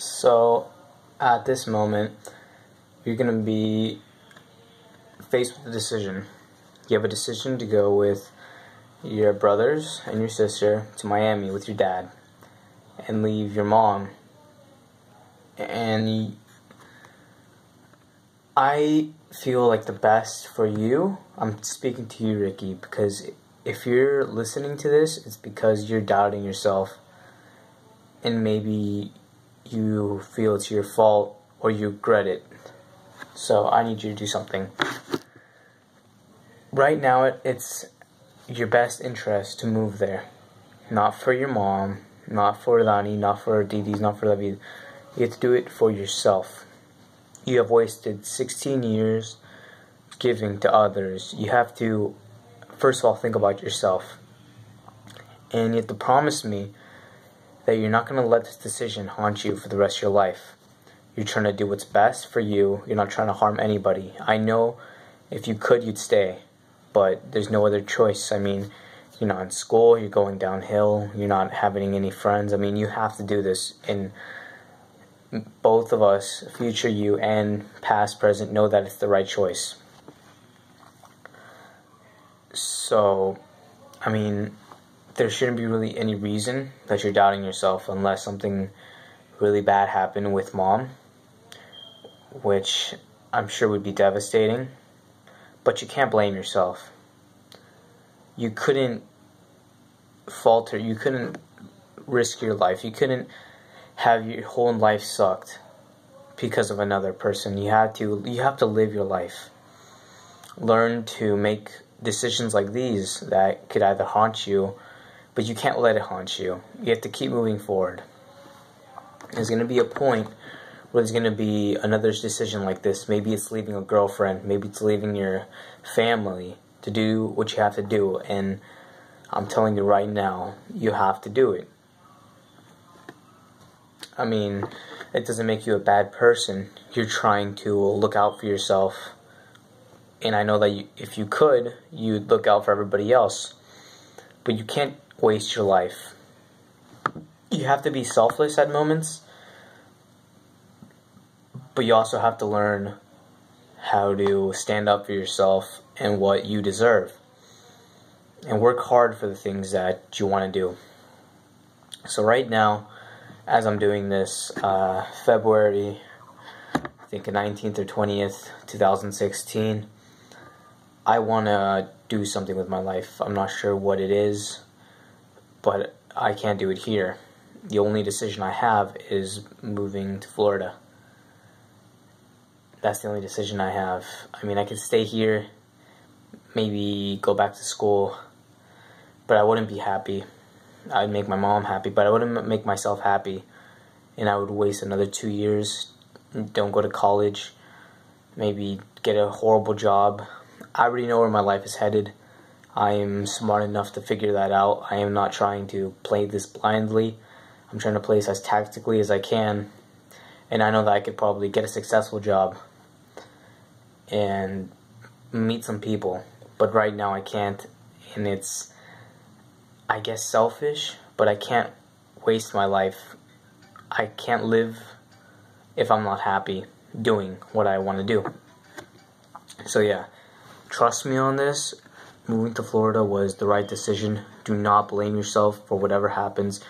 So, at this moment, you're going to be faced with a decision. You have a decision to go with your brothers and your sister to Miami with your dad and leave your mom. And I feel like the best for you, I'm speaking to you, Ricky, because if you're listening to this, it's because you're doubting yourself and maybe you feel it's your fault or you regret it. So I need you to do something. Right now, it's your best interest to move there. Not for your mom, not for Dani, not for Didi's, not for David. You have to do it for yourself. You have wasted 16 years giving to others. You have to, first of all, think about yourself. And you have to promise me that you're not going to let this decision haunt you for the rest of your life. You're trying to do what's best for you. You're not trying to harm anybody. I know if you could, you'd stay, but there's no other choice. I mean, you're not in school, you're going downhill, you're not having any friends. I mean, you have to do this. And both of us, future you and past, present, know that it's the right choice. So, I mean, there shouldn't be really any reason that you're doubting yourself unless something really bad happened with mom, which I'm sure would be devastating. But you can't blame yourself. You couldn't falter, you couldn't risk your life, you couldn't have your whole life sucked because of another person. You had to you have to live your life. Learn to make decisions like these that could either haunt you but you can't let it haunt you. You have to keep moving forward. There's going to be a point where there's going to be another decision like this. Maybe it's leaving a girlfriend, maybe it's leaving your family to do what you have to do. And I'm telling you right now, you have to do it. I mean, it doesn't make you a bad person. You're trying to look out for yourself. And I know that you, if you could, you'd look out for everybody else. But you can't waste your life. You have to be selfless at moments, but you also have to learn how to stand up for yourself and what you deserve. And work hard for the things that you want to do. So, right now, as I'm doing this, uh, February, I think the 19th or 20th, 2016, I want to do something with my life. I'm not sure what it is but I can't do it here. The only decision I have is moving to Florida. That's the only decision I have. I mean, I could stay here, maybe go back to school, but I wouldn't be happy. I'd make my mom happy, but I wouldn't make myself happy. And I would waste another two years, don't go to college, maybe get a horrible job. I already know where my life is headed. I am smart enough to figure that out. I am not trying to play this blindly. I'm trying to play this as tactically as I can. And I know that I could probably get a successful job and meet some people. But right now I can't. And it's, I guess, selfish, but I can't waste my life. I can't live if I'm not happy doing what I want to do. So, yeah, trust me on this moving to Florida was the right decision. Do not blame yourself for whatever happens.